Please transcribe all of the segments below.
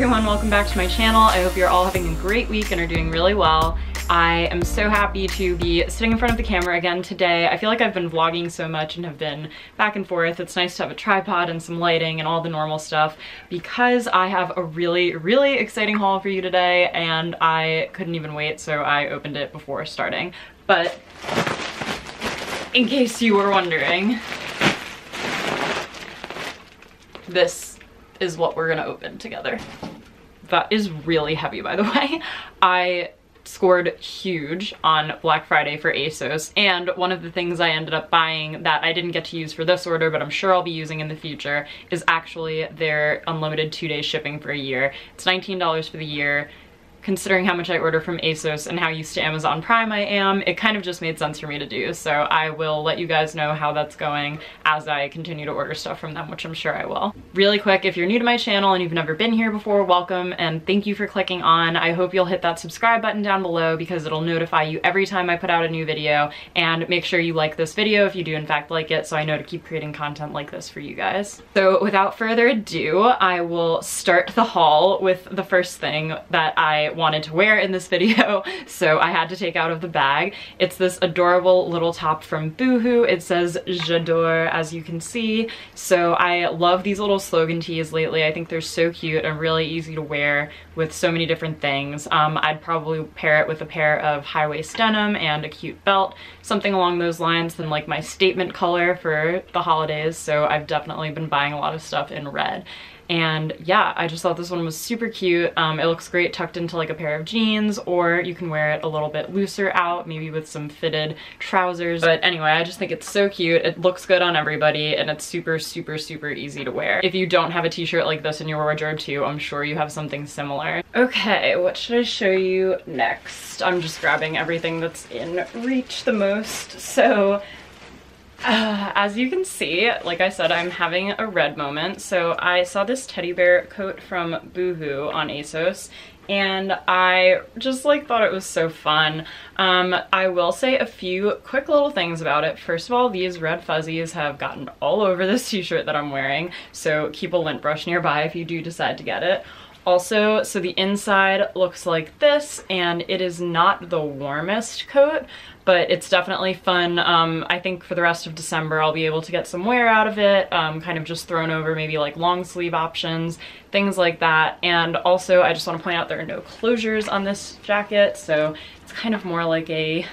welcome back to my channel. I hope you're all having a great week and are doing really well. I am so happy to be sitting in front of the camera again today. I feel like I've been vlogging so much and have been back and forth. It's nice to have a tripod and some lighting and all the normal stuff because I have a really, really exciting haul for you today and I couldn't even wait so I opened it before starting. But in case you were wondering, this is what we're gonna open together. That is really heavy, by the way. I scored huge on Black Friday for ASOS and one of the things I ended up buying that I didn't get to use for this order but I'm sure I'll be using in the future is actually their unlimited two-day shipping for a year. It's $19 for the year considering how much I order from ASOS and how used to Amazon Prime I am, it kind of just made sense for me to do. So I will let you guys know how that's going as I continue to order stuff from them, which I'm sure I will. Really quick, if you're new to my channel and you've never been here before, welcome and thank you for clicking on. I hope you'll hit that subscribe button down below because it'll notify you every time I put out a new video and make sure you like this video if you do in fact like it so I know to keep creating content like this for you guys. So without further ado, I will start the haul with the first thing that I wanted to wear in this video, so I had to take out of the bag. It's this adorable little top from Boohoo. It says J'adore, as you can see. So I love these little slogan tees lately. I think they're so cute and really easy to wear with so many different things. Um, I'd probably pair it with a pair of high-waist denim and a cute belt, something along those lines than like my statement color for the holidays. So I've definitely been buying a lot of stuff in red. And yeah, I just thought this one was super cute. Um, it looks great tucked into like a pair of jeans or you can wear it a little bit looser out, maybe with some fitted trousers. But anyway, I just think it's so cute. It looks good on everybody and it's super, super, super easy to wear. If you don't have a t-shirt like this in your wardrobe too, I'm sure you have something similar. Okay, what should I show you next? I'm just grabbing everything that's in reach the most. So uh, as you can see, like I said, I'm having a red moment. So I saw this teddy bear coat from Boohoo on ASOS and I just like thought it was so fun. Um, I will say a few quick little things about it. First of all, these red fuzzies have gotten all over this t-shirt that I'm wearing, so keep a lint brush nearby if you do decide to get it. Also, so the inside looks like this, and it is not the warmest coat, but it's definitely fun. Um, I think for the rest of December I'll be able to get some wear out of it, um, kind of just thrown over maybe like long sleeve options, things like that. And also I just want to point out there are no closures on this jacket, so it's kind of more like a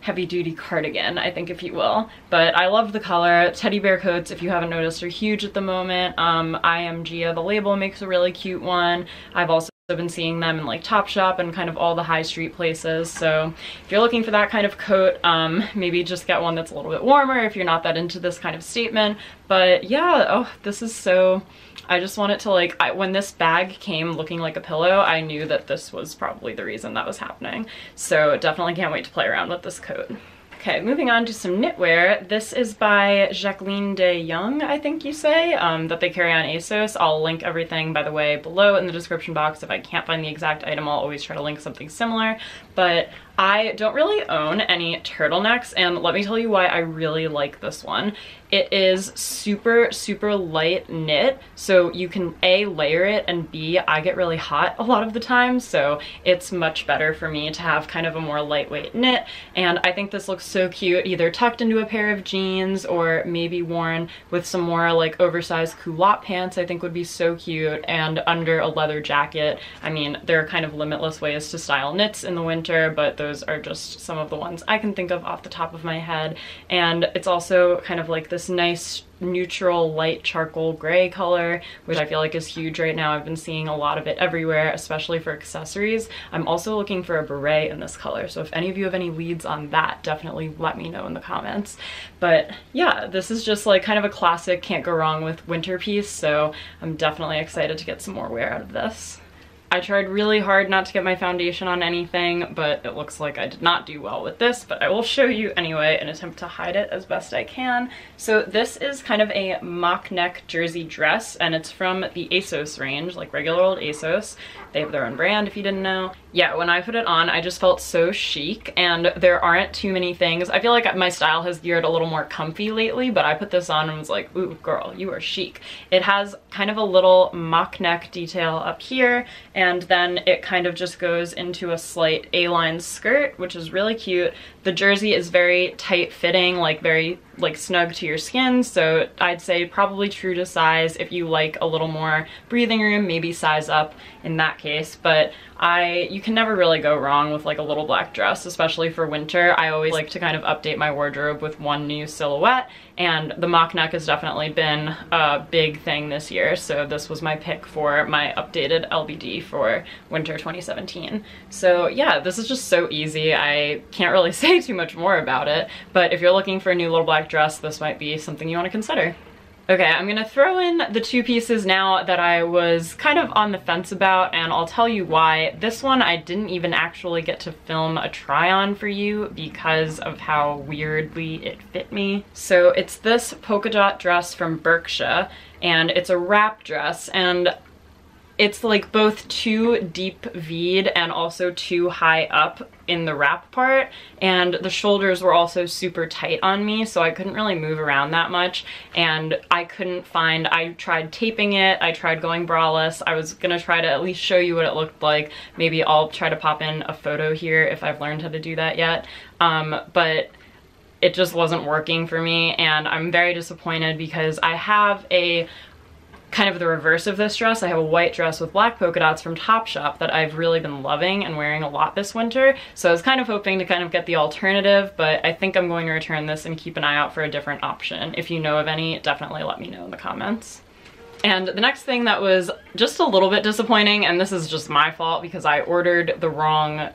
heavy duty cardigan, I think if you will. But I love the color. Teddy bear coats, if you haven't noticed, are huge at the moment. Um, I am Gia, the label makes a really cute one. I've also been seeing them in like Topshop and kind of all the high street places. So if you're looking for that kind of coat, um, maybe just get one that's a little bit warmer if you're not that into this kind of statement. But yeah, oh, this is so, I just wanted to like, I, when this bag came looking like a pillow, I knew that this was probably the reason that was happening. So definitely can't wait to play around with this coat. Okay, moving on to some knitwear. This is by Jacqueline de Yong, I think you say, um, that they carry on ASOS. I'll link everything, by the way, below in the description box. If I can't find the exact item, I'll always try to link something similar. But I don't really own any turtlenecks, and let me tell you why I really like this one. It is super, super light knit, so you can A, layer it, and B, I get really hot a lot of the time, so it's much better for me to have kind of a more lightweight knit, and I think this looks so cute, either tucked into a pair of jeans or maybe worn with some more like oversized culotte pants I think would be so cute, and under a leather jacket. I mean, there are kind of limitless ways to style knits in the winter, but those are just some of the ones I can think of off the top of my head, and it's also kind of like this this nice neutral light charcoal gray color, which I feel like is huge right now. I've been seeing a lot of it everywhere, especially for accessories. I'm also looking for a beret in this color, so if any of you have any leads on that, definitely let me know in the comments. But yeah, this is just like kind of a classic, can't go wrong with winter piece, so I'm definitely excited to get some more wear out of this. I tried really hard not to get my foundation on anything, but it looks like I did not do well with this, but I will show you anyway and attempt to hide it as best I can. So this is kind of a mock neck jersey dress, and it's from the ASOS range, like regular old ASOS. They have their own brand if you didn't know. Yeah, when I put it on, I just felt so chic, and there aren't too many things. I feel like my style has geared a little more comfy lately, but I put this on and was like, ooh, girl, you are chic. It has kind of a little mock neck detail up here, and then it kind of just goes into a slight A-line skirt, which is really cute. The jersey is very tight fitting, like very like snug to your skin, so I'd say probably true to size. If you like a little more breathing room, maybe size up in that case, but I, you can never really go wrong with like a little black dress, especially for winter. I always like to kind of update my wardrobe with one new silhouette and the mock neck has definitely been a big thing this year. So this was my pick for my updated LBD for winter 2017. So yeah, this is just so easy. I can't really say too much more about it, but if you're looking for a new little black dress, this might be something you want to consider. Okay, I'm gonna throw in the two pieces now that I was kind of on the fence about and I'll tell you why. This one I didn't even actually get to film a try on for you because of how weirdly it fit me. So it's this polka dot dress from Bershka, and it's a wrap dress and it's like both too deep V'd and also too high up in the wrap part and the shoulders were also super tight on me so I couldn't really move around that much and I couldn't find, I tried taping it, I tried going braless, I was gonna try to at least show you what it looked like. Maybe I'll try to pop in a photo here if I've learned how to do that yet. Um, but it just wasn't working for me and I'm very disappointed because I have a kind of the reverse of this dress. I have a white dress with black polka dots from Topshop that I've really been loving and wearing a lot this winter. So I was kind of hoping to kind of get the alternative, but I think I'm going to return this and keep an eye out for a different option. If you know of any, definitely let me know in the comments. And the next thing that was just a little bit disappointing, and this is just my fault because I ordered the wrong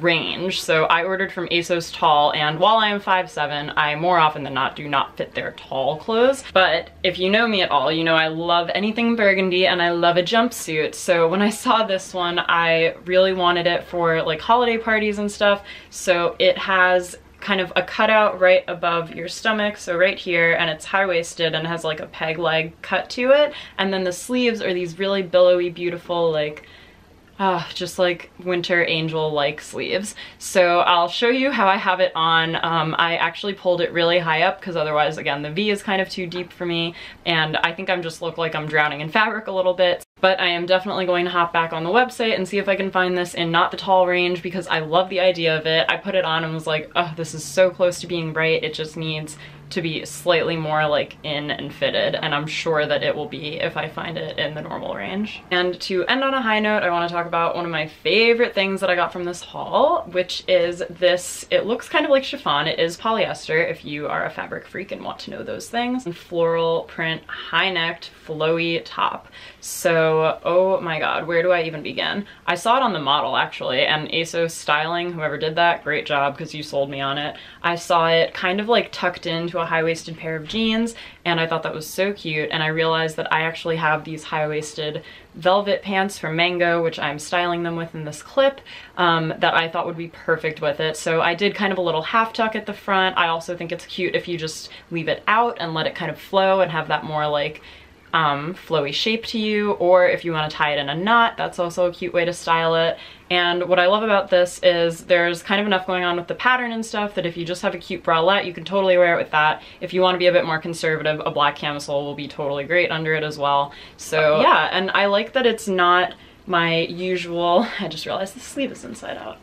range. So I ordered from ASOS Tall and while I am 5'7", I more often than not do not fit their tall clothes. But if you know me at all, you know I love anything burgundy and I love a jumpsuit. So when I saw this one, I really wanted it for like holiday parties and stuff. So it has kind of a cutout right above your stomach, so right here, and it's high-waisted and has like a peg leg cut to it. And then the sleeves are these really billowy, beautiful, like uh, just like winter angel like sleeves. So I'll show you how I have it on. Um, I actually pulled it really high up because otherwise again the V is kind of too deep for me and I think I'm just look like I'm drowning in fabric a little bit. But I am definitely going to hop back on the website and see if I can find this in not the tall range because I love the idea of it. I put it on and was like, oh, this is so close to being bright. It just needs to be slightly more like in and fitted and I'm sure that it will be if I find it in the normal range. And to end on a high note, I want to talk about one of my favorite things that I got from this haul, which is this, it looks kind of like chiffon. It is polyester if you are a fabric freak and want to know those things. And floral print high-necked flowy top. So, oh my god, where do I even begin? I saw it on the model actually and ASOS Styling, whoever did that, great job because you sold me on it. I saw it kind of like tucked into a high-waisted pair of jeans and I thought that was so cute and I realized that I actually have these high-waisted velvet pants from Mango which I'm styling them with in this clip um, that I thought would be perfect with it. So I did kind of a little half tuck at the front. I also think it's cute if you just leave it out and let it kind of flow and have that more like um, flowy shape to you, or if you want to tie it in a knot, that's also a cute way to style it. And what I love about this is there's kind of enough going on with the pattern and stuff that if you just have a cute bralette, you can totally wear it with that. If you want to be a bit more conservative, a black camisole will be totally great under it as well. So yeah, and I like that it's not my usual, I just realized the sleeve is inside out.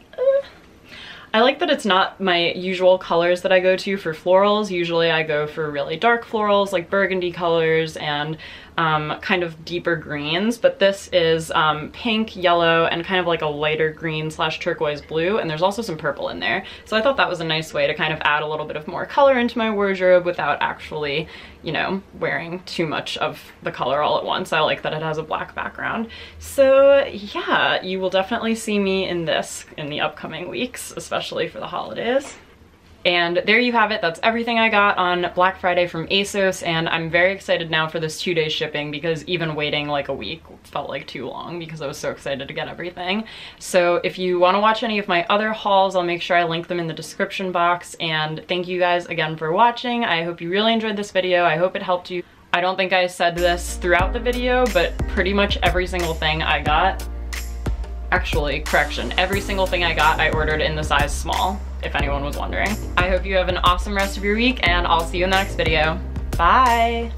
I like that it's not my usual colors that I go to for florals. Usually I go for really dark florals like burgundy colors and um, kind of deeper greens, but this is um, pink, yellow, and kind of like a lighter green slash turquoise blue, and there's also some purple in there. So I thought that was a nice way to kind of add a little bit of more color into my wardrobe without actually, you know, wearing too much of the color all at once. I like that it has a black background. So yeah, you will definitely see me in this in the upcoming weeks, especially for the holidays. And there you have it. That's everything I got on Black Friday from ASOS and I'm very excited now for this two day shipping because even waiting like a week felt like too long because I was so excited to get everything. So if you want to watch any of my other hauls, I'll make sure I link them in the description box. And thank you guys again for watching. I hope you really enjoyed this video. I hope it helped you. I don't think I said this throughout the video, but pretty much every single thing I got Actually, correction, every single thing I got I ordered in the size small, if anyone was wondering. I hope you have an awesome rest of your week and I'll see you in the next video. Bye!